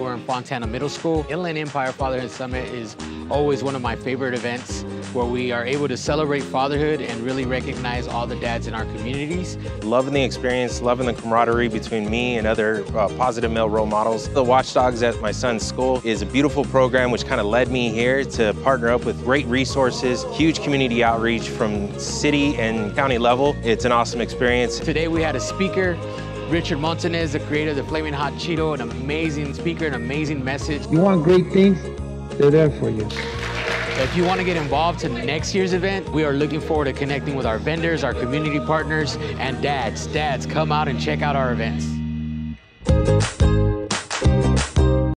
We're in Fontana Middle School. Inland Empire Fatherhood Summit is always one of my favorite events where we are able to celebrate fatherhood and really recognize all the dads in our communities. Loving the experience, loving the camaraderie between me and other uh, positive male role models. The Watch D.O.G.S. at my son's school is a beautiful program which kind of led me here to partner up with great resources, huge community outreach from city and county level. It's an awesome experience. Today we had a speaker Richard Montanez, the creator of the Flaming Hot Cheeto, an amazing speaker, an amazing message. You want great things? They're there for you. If you want to get involved to next year's event, we are looking forward to connecting with our vendors, our community partners, and dads. Dads, come out and check out our events.